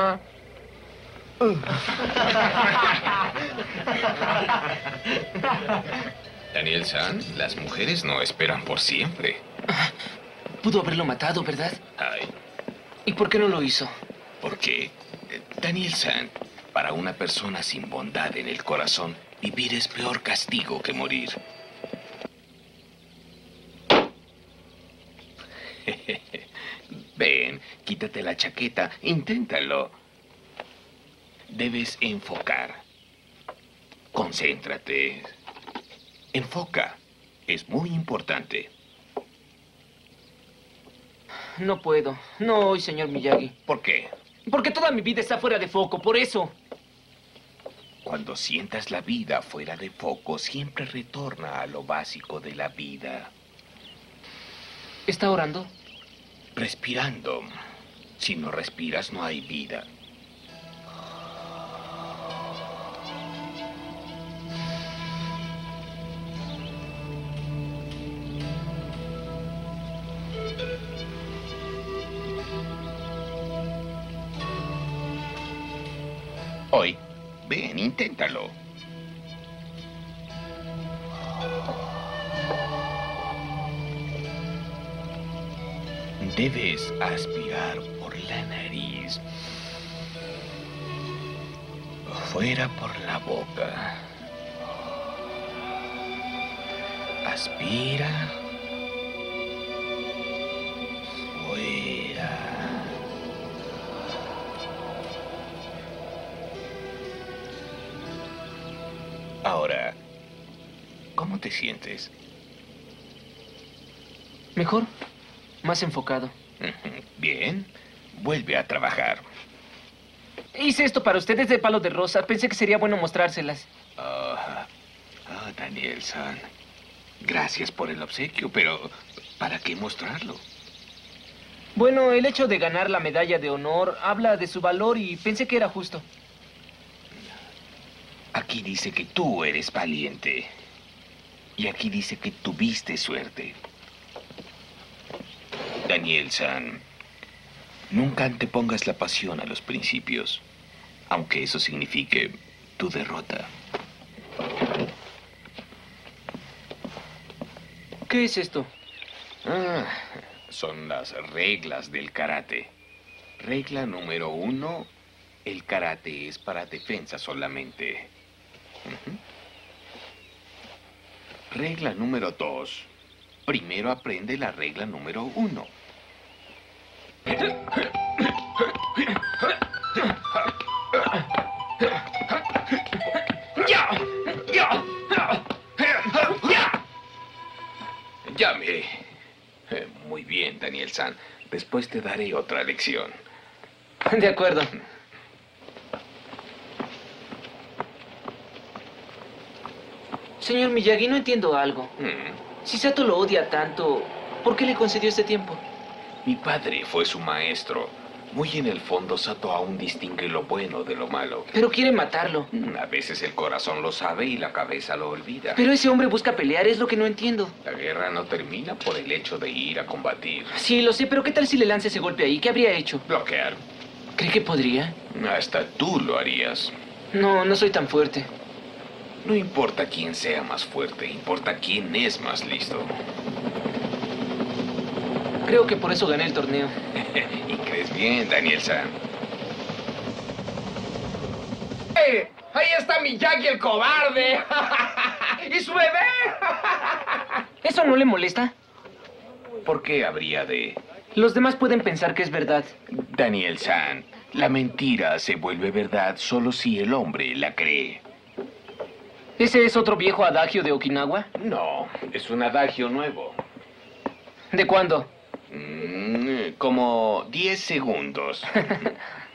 Ajá. Daniel San, las mujeres no esperan por siempre. Pudo haberlo matado, ¿verdad? Ay, ¿Y por qué no lo hizo? porque eh, Daniel San, para una persona sin bondad en el corazón, vivir es peor castigo que morir. Ven, quítate la chaqueta, inténtalo. Debes enfocar. Concéntrate. Enfoca. Es muy importante. No puedo. No hoy, señor Miyagi. ¿Por qué? Porque toda mi vida está fuera de foco, por eso. Cuando sientas la vida fuera de foco, siempre retorna a lo básico de la vida. ¿Está orando? Respirando. Si no respiras, no hay vida. Hoy, ven, inténtalo. Debes aspirar por la nariz. Fuera por la boca. Aspira. Fuera. Ahora, ¿cómo te sientes? Mejor. Más enfocado. Bien, vuelve a trabajar. Hice esto para ustedes de palo de rosa. Pensé que sería bueno mostrárselas. Ah, ah, Daniel San. Gracias por el obsequio, pero ¿para qué mostrarlo? Bueno, el hecho de ganar la medalla de honor habla de su valor y pensé que era justo. Aquí dice que tú eres valiente. Y aquí dice que tuviste suerte. Daniel San, nunca antepongas la pasión a los principios, aunque eso signifique tu derrota. ¿Qué es esto? Ah, son las reglas del karate. Regla número uno, el karate es para defensa solamente. Regla número dos, primero aprende la regla número uno. ¡Ya! ¡Ya! ¡Ya! Llame. Eh, Muy bien, Daniel San. Después te daré otra lección. De acuerdo. Señor Miyagi, no entiendo algo. Mm. Si Sato lo odia tanto, ¿por qué le concedió este tiempo? Mi padre fue su maestro. Muy en el fondo, Sato aún distingue lo bueno de lo malo. Pero quiere matarlo. Mm, A veces el corazón lo sabe y la cabeza lo olvida. Pero ese hombre busca pelear, es lo que no entiendo. La guerra no termina por el hecho de ir a combatir. Sí, lo sé, pero ¿qué tal si le lanza ese golpe ahí? ¿Qué habría hecho? Bloquear. ¿Cree que podría? Hasta tú lo harías. No, no soy tan fuerte. No importa quién sea más fuerte, importa quién es más listo. Creo que por eso gané el torneo. y crees bien, Daniel San. ¡Eh! ¡Ahí está Miyagi el cobarde! ¡Y su bebé! ¿Eso no le molesta? ¿Por qué habría de... Los demás pueden pensar que es verdad. Daniel San, la mentira se vuelve verdad solo si el hombre la cree. ¿Ese es otro viejo adagio de Okinawa? No, es un adagio nuevo. ¿De cuándo? Mm, como 10 segundos.